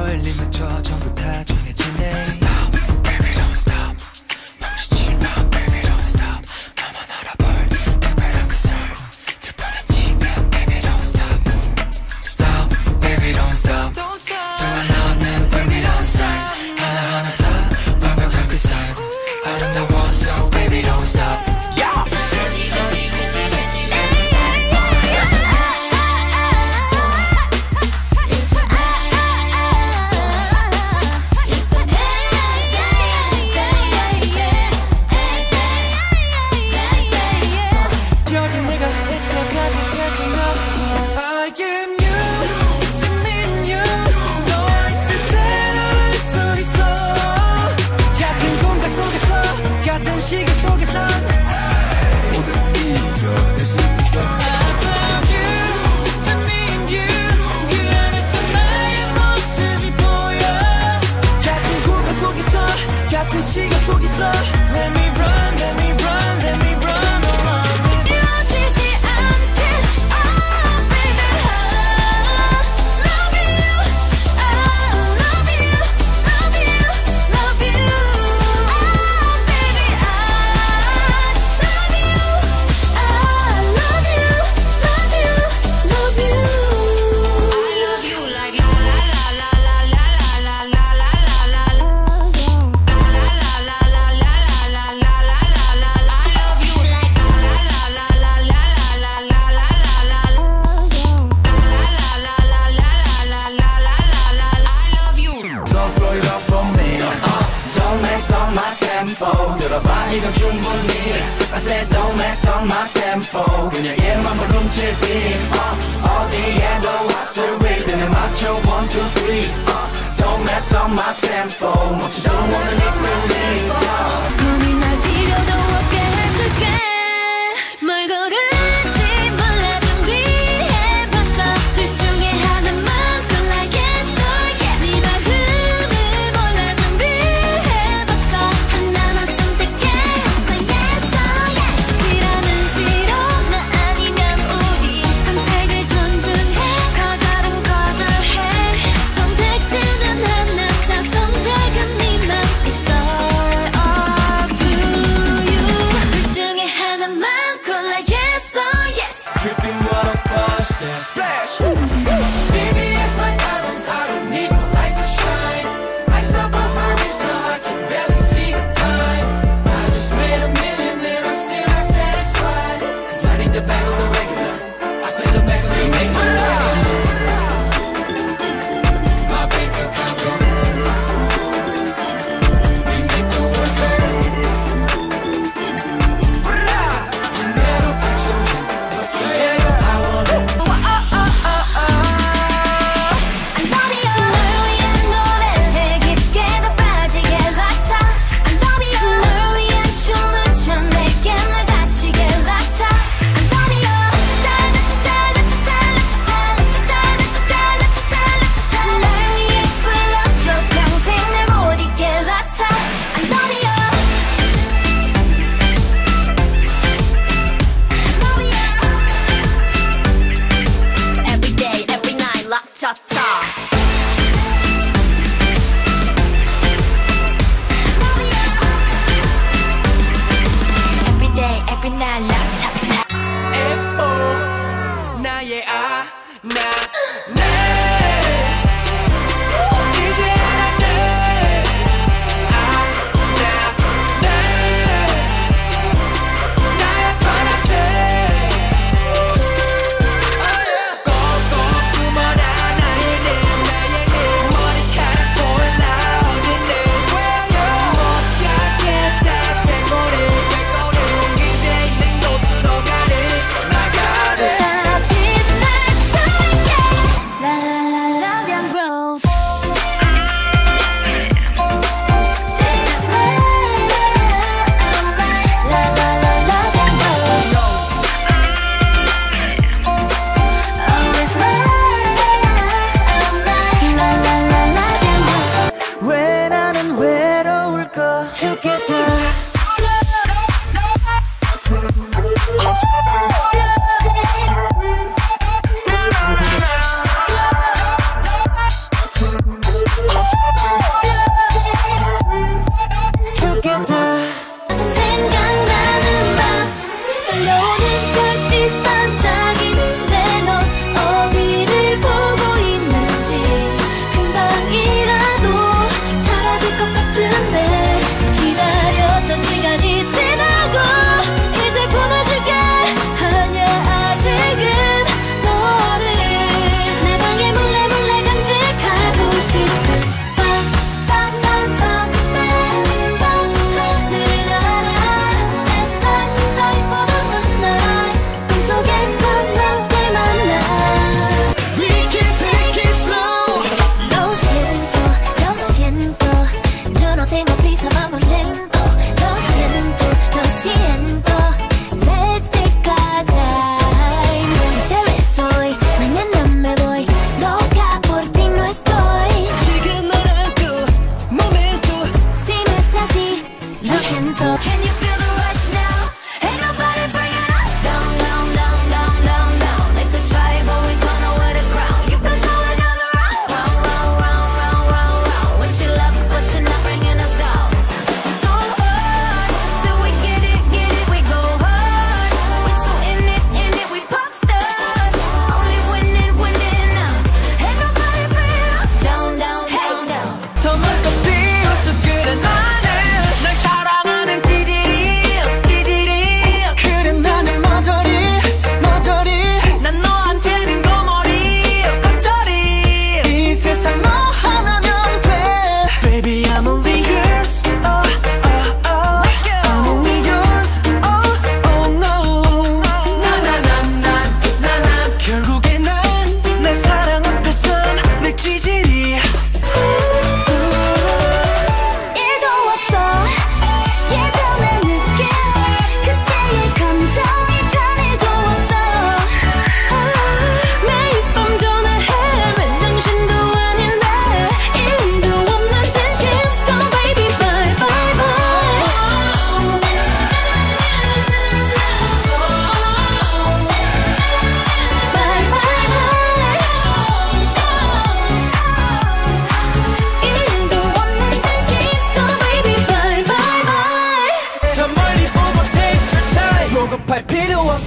떨림에 젖어 전부 다 전해지네.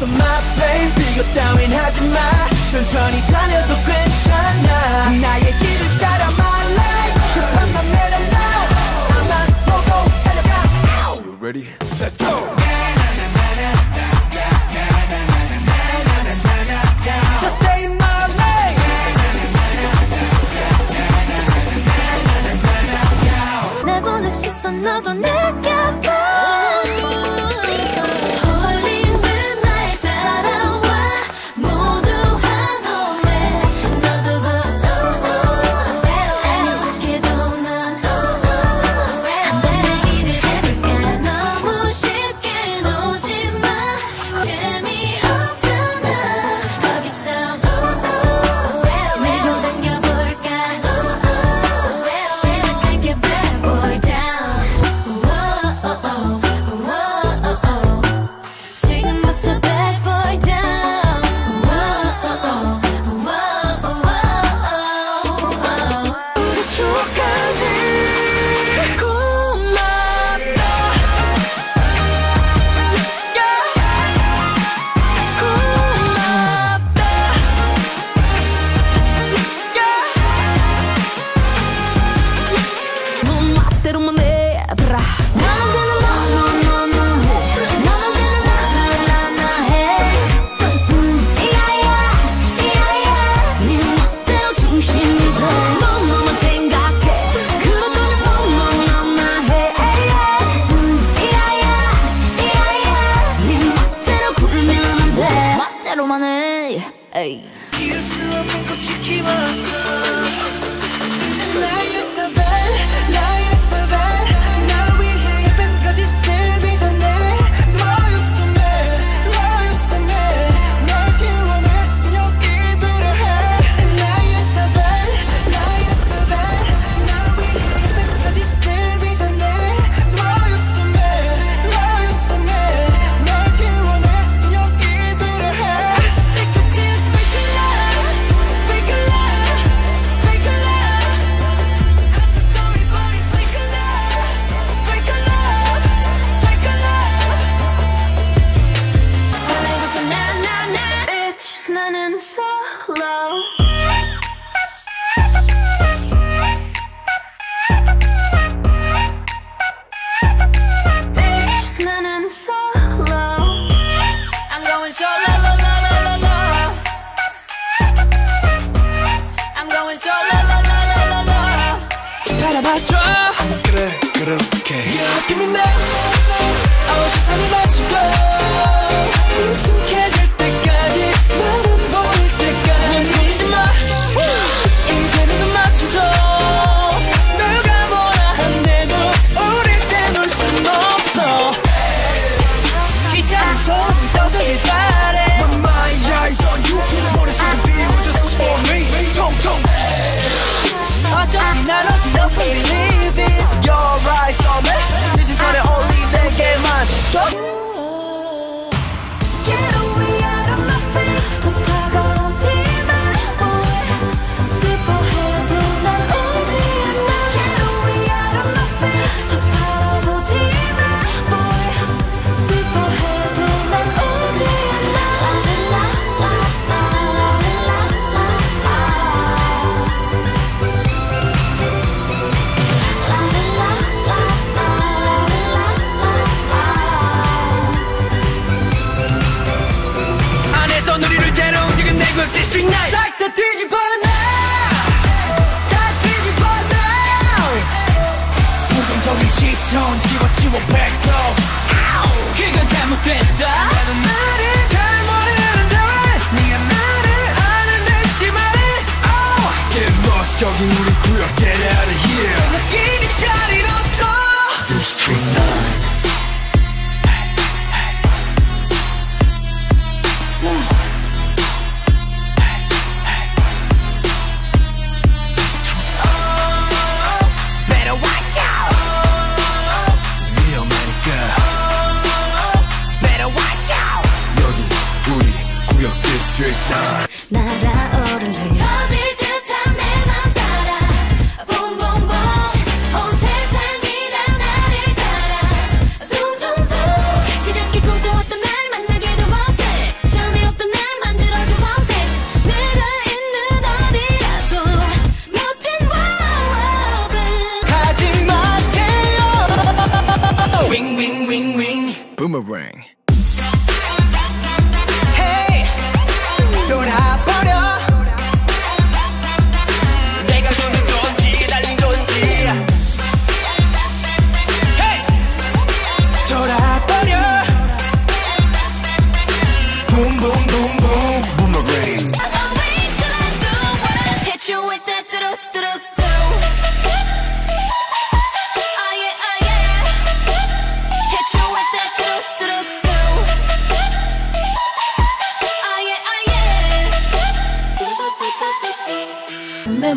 so my pain 비교 따윈 하지마 천천히 달려도 괜찮아 나의 길을 따라 my life 급한밤 내려 now 나만 보고 달려가 You ready? Let's go! 알아봐줘. 그래 그렇게. yeah, Give me now 어, 세상이 맞추고 익숙해질 때까지 적인 우리 구역 Get out of here 느낌이 잘 This night boomerang.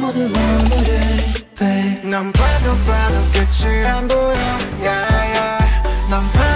모든 오늘을 babe 넌 봐도 봐도 끝이 안 보여 yeah, yeah. 넌 봐도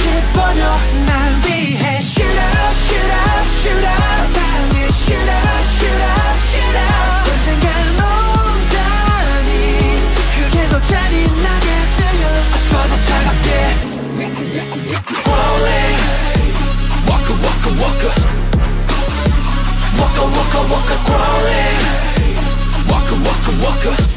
실버려 날 위해 Shoot up, shoot up, shoot up 다음에 위해 shoot up, shoot up, shoot up 언젠간 온다니 그게 더 잔인하게 들려 어서도 차갑게 Rolling Walker, walker, walker Walker, walker, walker Crawling. Walker, walker, walker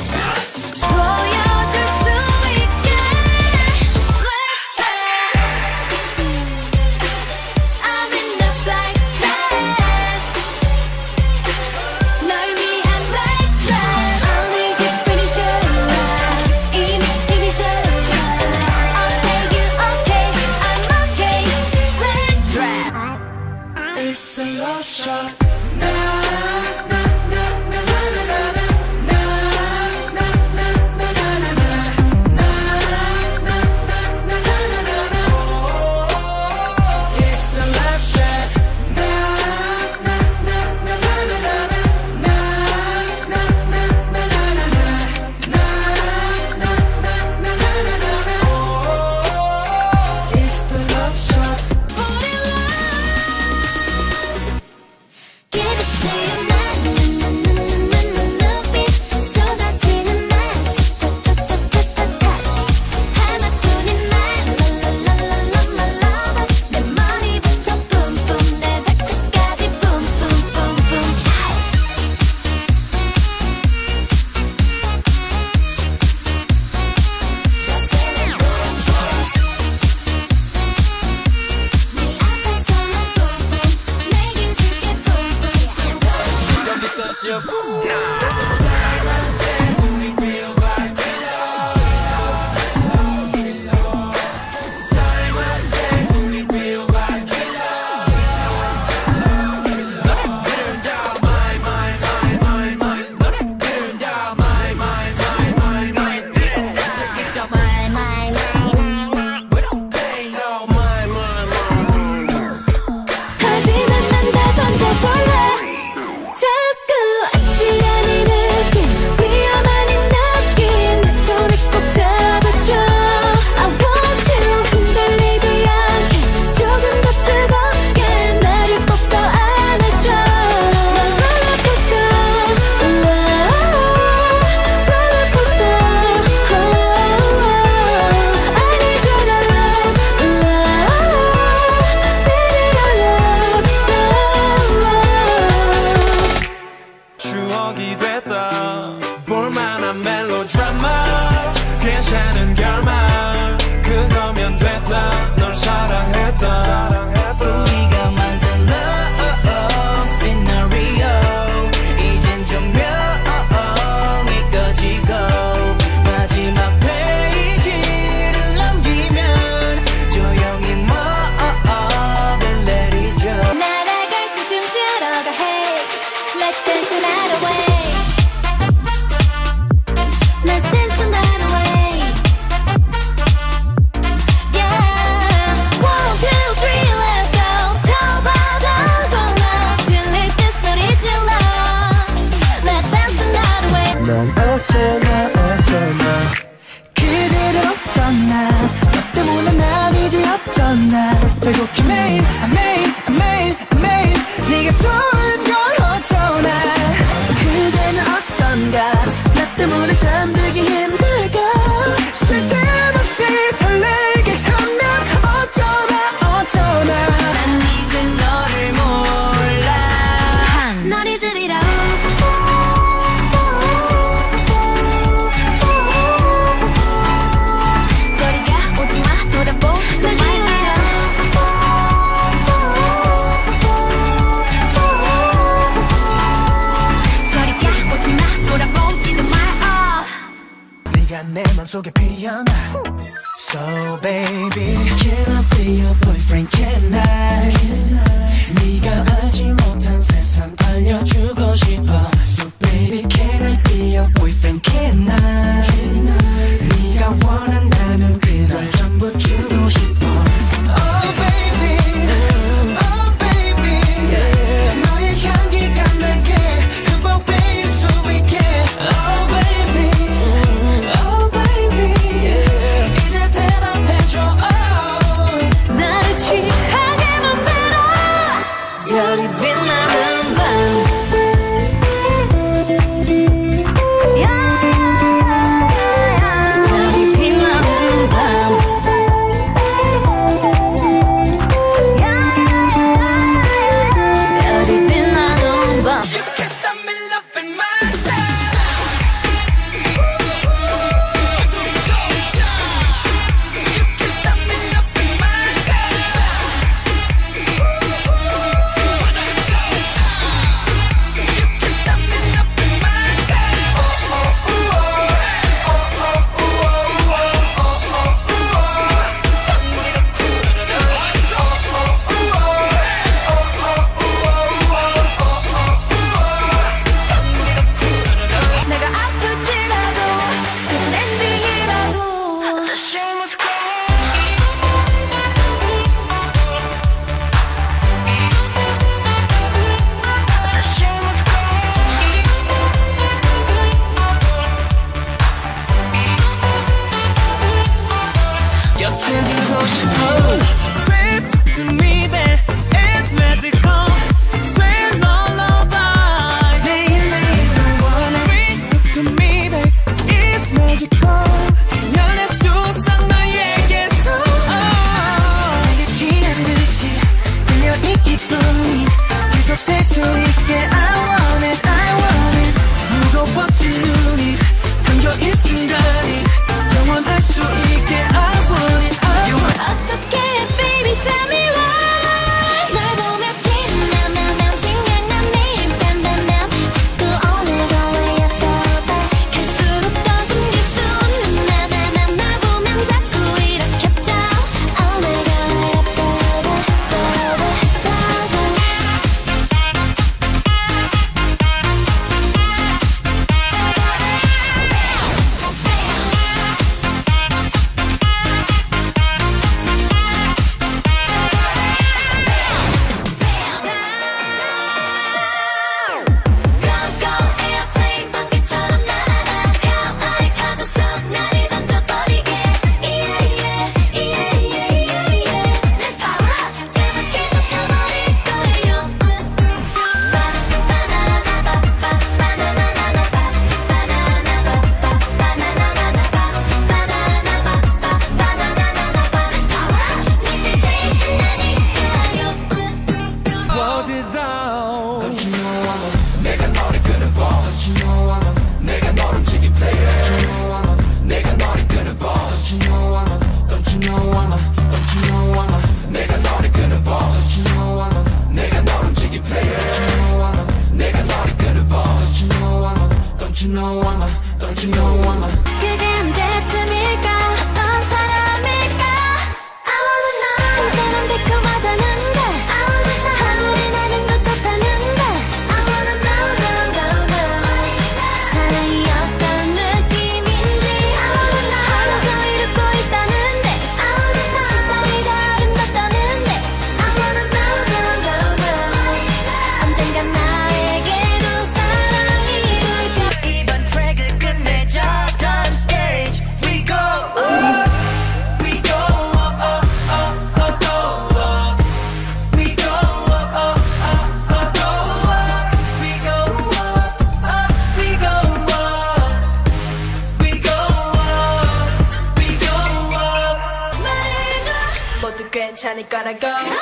go.